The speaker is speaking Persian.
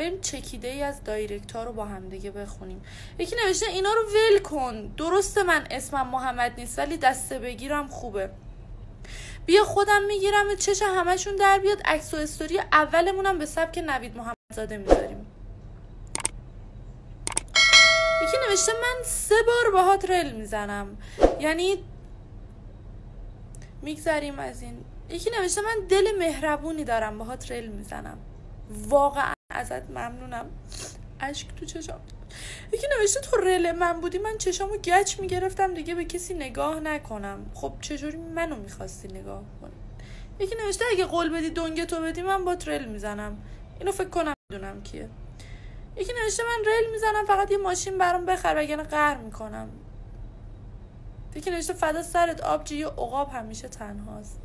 بریم چکیده ای از دایرکت ها رو با هم دیگه بخونیم. یکی نوشته اینا رو ول کن. درسته من اسمم محمد نیست ولی دسته بگیرم خوبه. بیا خودم می‌گیرم چش همشون در بیاد. عکس و استوری اولمونم به سبک نوید محمدزاده می‌ذاریم. یکی نوشته من سه بار باهات رل می‌زنم. یعنی میگذریم از این. یکی نوشته من دل مهربونی دارم باهات رل می‌زنم. واقعا ازت ممنونم. اشک تو چشام. یکی نوشته تو رل من بودی من چشامو گچ می‌گرفتم دیگه به کسی نگاه نکنم. خب چجوری منو می‌خواستی نگاه کنی؟ یکی نوشته اگه قول بدی دنگ تو بدی من با رل می‌زنم. اینو فکر کنم می‌دونم کیه. یکی نوشته من رل می‌زنم فقط یه ماشین برام بخر وگرنه قهر می‌کنم. یکی نوشته فدا سرت آبجی یه عقاب همیشه تنهاست.